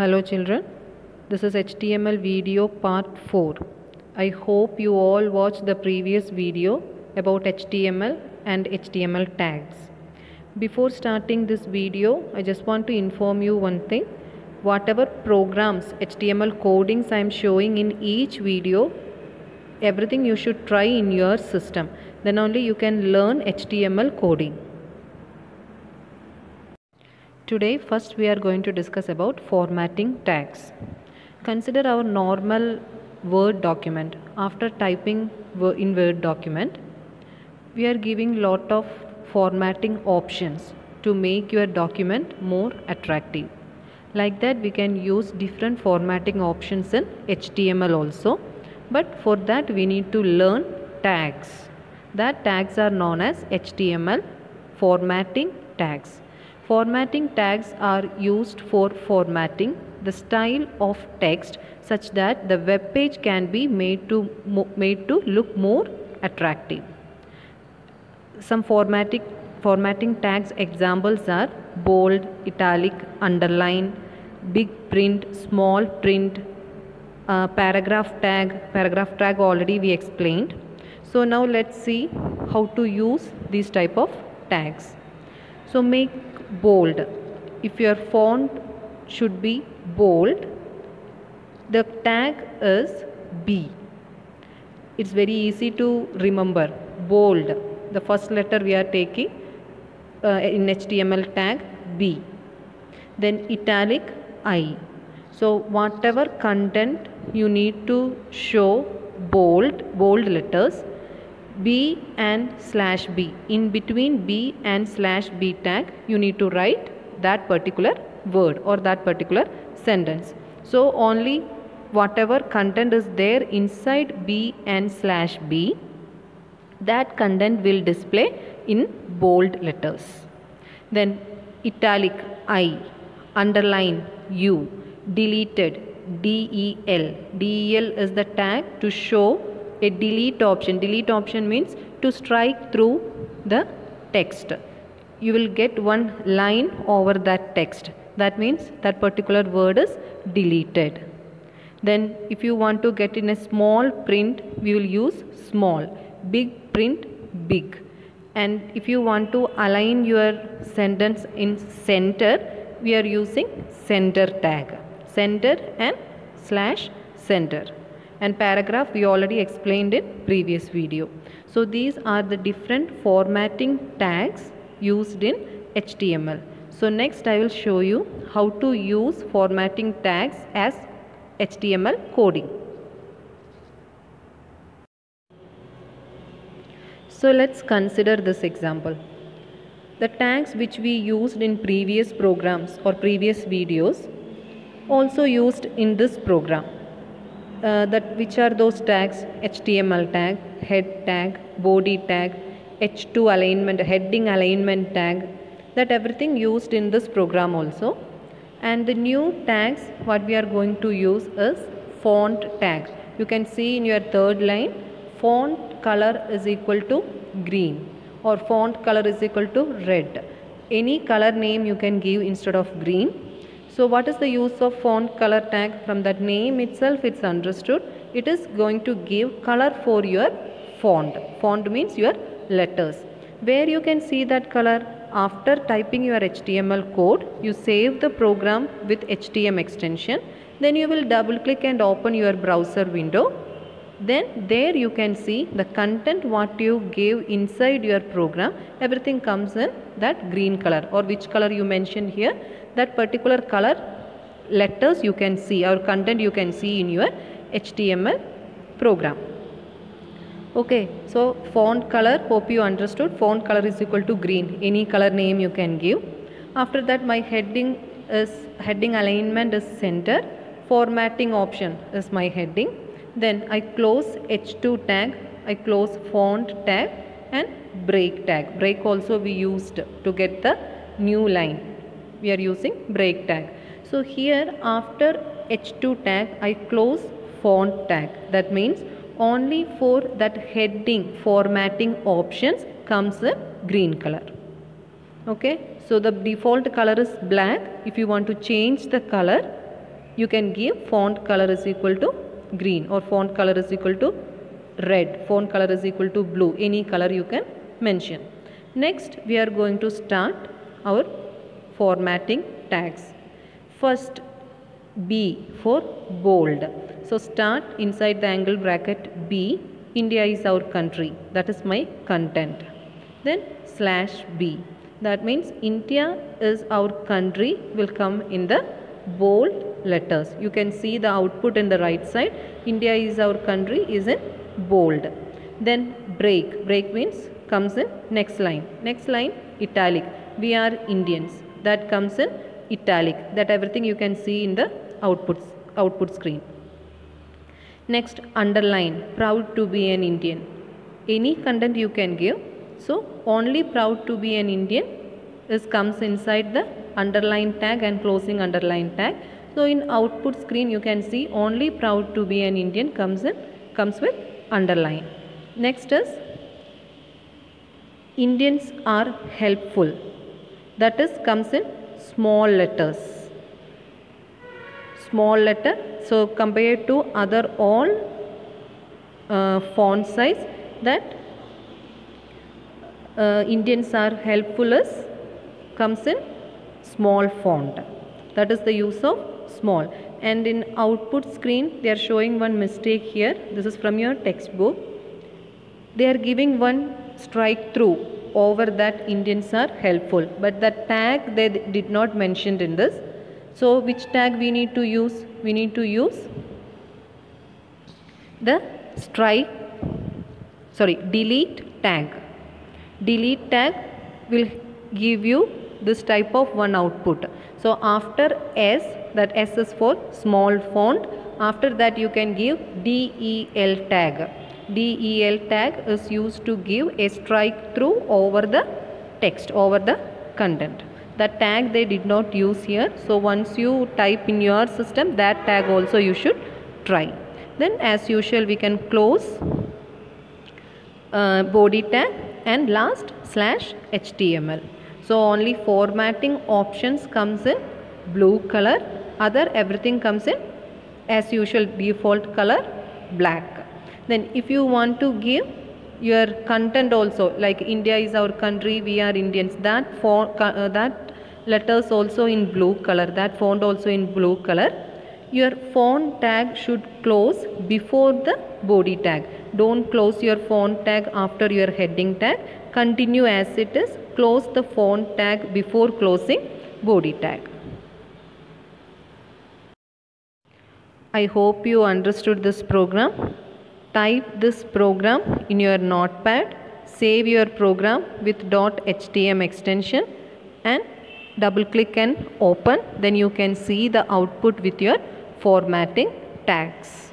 Hello children, this is HTML video part 4. I hope you all watched the previous video about HTML and HTML tags. Before starting this video, I just want to inform you one thing. Whatever programs, HTML codings I am showing in each video, everything you should try in your system. Then only you can learn HTML coding. Today first we are going to discuss about formatting tags. Consider our normal Word document. After typing in Word document, we are giving lot of formatting options to make your document more attractive. Like that we can use different formatting options in HTML also. But for that we need to learn tags. That tags are known as HTML formatting tags. Formatting tags are used for formatting the style of text such that the web page can be made to made to look more attractive. Some formatting formatting tags examples are bold, italic, underline, big print, small print, uh, paragraph tag. Paragraph tag already we explained. So now let's see how to use these type of tags. So make bold. If your font should be bold, the tag is B. It's very easy to remember. Bold. The first letter we are taking uh, in HTML tag B. Then italic I. So whatever content you need to show bold, bold letters B and slash B. In between B and slash B tag, you need to write that particular word or that particular sentence. So only whatever content is there inside B and slash B, that content will display in bold letters. Then italic I, underline U, deleted DEL. DEL is the tag to show a delete option. Delete option means to strike through the text. You will get one line over that text. That means that particular word is deleted. Then if you want to get in a small print, we will use small. Big print, big. And if you want to align your sentence in center, we are using center tag. Center and slash center and paragraph we already explained in previous video. So these are the different formatting tags used in HTML. So next I will show you how to use formatting tags as HTML coding. So let's consider this example. The tags which we used in previous programs or previous videos also used in this program uh, that which are those tags HTML tag, head tag, body tag, H2 alignment, heading alignment tag that everything used in this program also and the new tags what we are going to use is font tag. You can see in your third line font color is equal to green or font color is equal to red. Any color name you can give instead of green so what is the use of font color tag? From that name itself it's understood. It is going to give color for your font. Font means your letters. Where you can see that color after typing your HTML code, you save the program with HTML extension. Then you will double click and open your browser window. Then there you can see the content what you gave inside your program. Everything comes in that green color or which color you mentioned here that particular color letters you can see or content you can see in your HTML program. Okay, so font color, hope you understood. Font color is equal to green. Any color name you can give. After that, my heading is heading alignment is center. Formatting option is my heading. Then I close H2 tag. I close font tag and break tag. Break also we used to get the new line we are using break tag. So here after H2 tag I close font tag. That means only for that heading formatting options comes in green color. Okay. So the default color is black. If you want to change the color you can give font color is equal to green or font color is equal to red, font color is equal to blue, any color you can mention. Next, we are going to start our formatting tags. First, B for bold. So, start inside the angle bracket B. India is our country. That is my content. Then slash B. That means India is our country will come in the bold letters. You can see the output in the right side. India is our country is in bold. Then break. Break means comes in next line. Next line italic. We are Indians. That comes in italic. That everything you can see in the outputs, output screen. Next underline. Proud to be an Indian. Any content you can give. So only proud to be an Indian is comes inside the underline tag and closing underline tag. So in output screen you can see only proud to be an Indian comes in comes with underline. Next is Indians are helpful. That is comes in small letters. Small letter. So compared to other all uh, font size that uh, Indians are helpful is comes in small font. That is the use of small. And in output screen they are showing one mistake here. This is from your textbook. They are giving one strike through over that Indians are helpful. But the tag they did not mention in this. So which tag we need to use? We need to use the strike sorry delete tag delete tag will give you this type of one output so after s that s is for small font after that you can give del tag del tag is used to give a strike through over the text over the content. The tag they did not use here. So once you type in your system that tag also you should try. Then as usual we can close uh, body tag and last slash html so only formatting options comes in blue color. Other everything comes in as usual default color black then if you want to give your content also like india is our country we are indians that for uh, that letters also in blue color that font also in blue color your font tag should close before the body tag. Don't close your font tag after your heading tag. Continue as it is. Close the font tag before closing body tag. I hope you understood this program. Type this program in your notepad, save your program with .htm extension and double click and open. Then you can see the output with your formatting tags.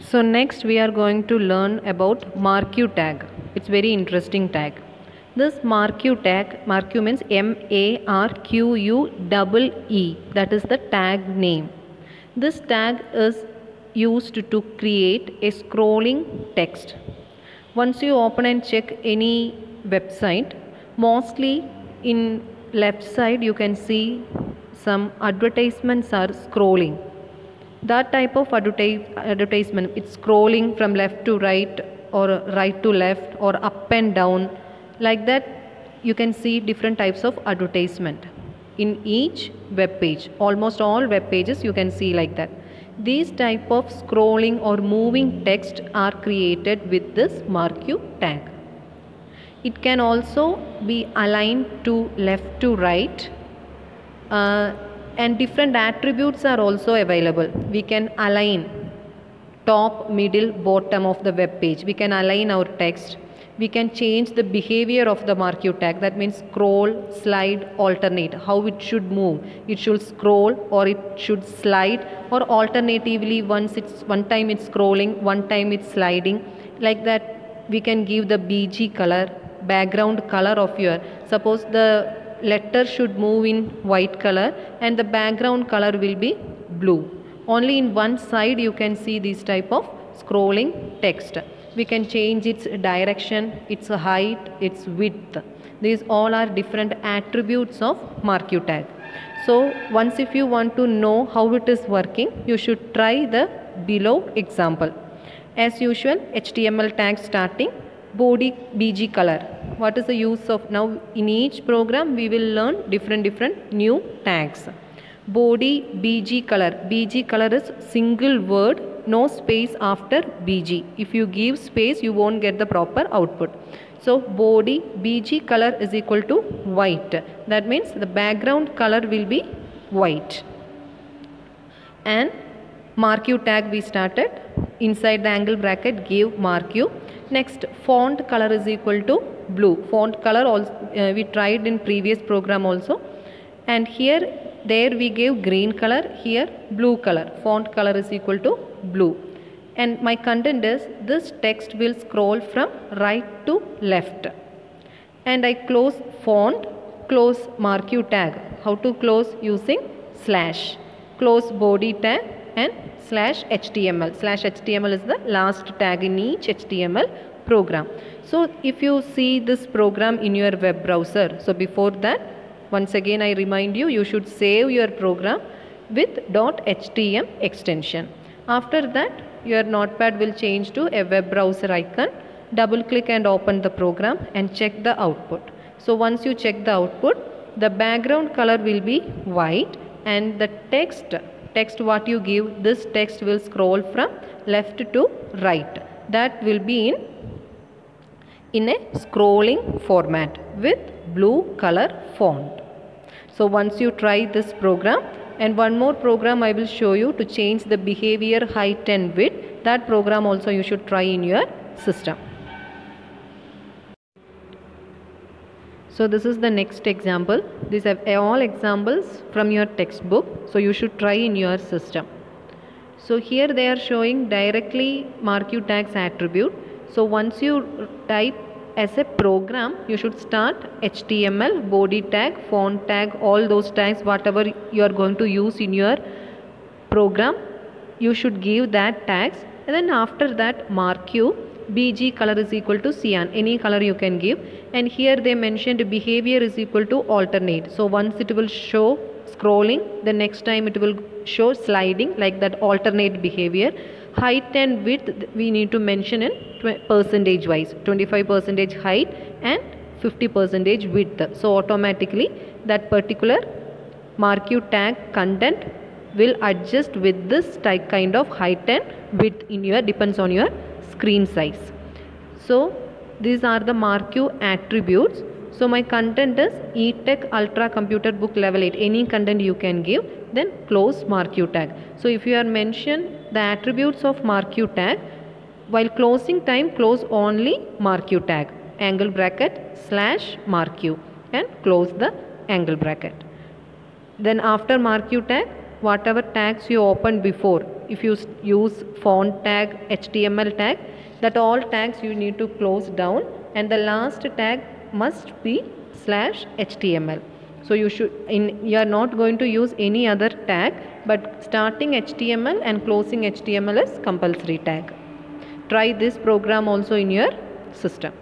So next we are going to learn about marquee tag. It's very interesting tag. This marquee tag, marquee means M-A-R-Q-U-E-E. That is the tag name. This tag is used to create a scrolling text. Once you open and check any website, mostly in left side you can see some advertisements are scrolling. That type of advertise, advertisement it's scrolling from left to right or right to left or up and down. Like that you can see different types of advertisement in each web page. Almost all web pages you can see like that. These type of scrolling or moving text are created with this marquee tag. It can also be aligned to left to right uh, and different attributes are also available. We can align top middle bottom of the web page. We can align our text we can change the behavior of the marquee tag. That means scroll slide alternate. How it should move. It should scroll or it should slide or alternatively once it's one time it's scrolling one time it's sliding. Like that we can give the bg color background color of your suppose the letter should move in white color and the background color will be blue. Only in one side you can see this type of scrolling text we can change its direction its height its width. These all are different attributes of marquee tag so once if you want to know how it is working you should try the below example. As usual html tag starting body bg color. What is the use of now? In each program we will learn different different new tags. Body bg color. Bg color is single word no space after bg if you give space you won't get the proper output. So body bg color is equal to white. That means the background color will be white. And marquee tag we started. Inside the angle bracket give marquee next font color is equal to blue. Font color also uh, we tried in previous program also. And here there we gave green color here blue color. Font color is equal to blue. And my content is this text will scroll from right to left. And I close font close marquee tag. How to close? Using slash. Close body tag and slash HTML slash HTML is the last tag in each HTML program. So if you see this program in your web browser so before that once again I remind you you should save your program with .htm extension. After that your notepad will change to a web browser icon. Double click and open the program and check the output. So once you check the output the background color will be white and the text text what you give this text will scroll from left to right. That will be in in a scrolling format with blue color font so once you try this program and one more program I will show you to change the behavior height and width that program also you should try in your system. So this is the next example. These are all examples from your textbook so you should try in your system. So here they are showing directly marquee tags attribute. So once you type as a program you should start html body tag font tag all those tags whatever you are going to use in your program you should give that tags. And then after that marquee bg color is equal to cyan. Any color you can give. And here they mentioned behavior is equal to alternate. So once it will show scrolling the next time it will show sliding like that alternate behavior height and width we need to mention in percentage wise 25 percentage height and 50 percentage width so automatically that particular marquee tag content will adjust with this type kind of height and width in your depends on your screen size so these are the marquee attributes so my content is eTech Ultra Computer Book Level 8. Any content you can give, then close marquee tag. So if you are mentioned the attributes of marquee tag, while closing time close only marquee tag, angle bracket slash marquee and close the angle bracket. Then after marquee tag, whatever tags you opened before, if you use font tag, HTML tag, that all tags you need to close down and the last tag must be slash html so you should in you are not going to use any other tag but starting html and closing html is compulsory tag. Try this program also in your system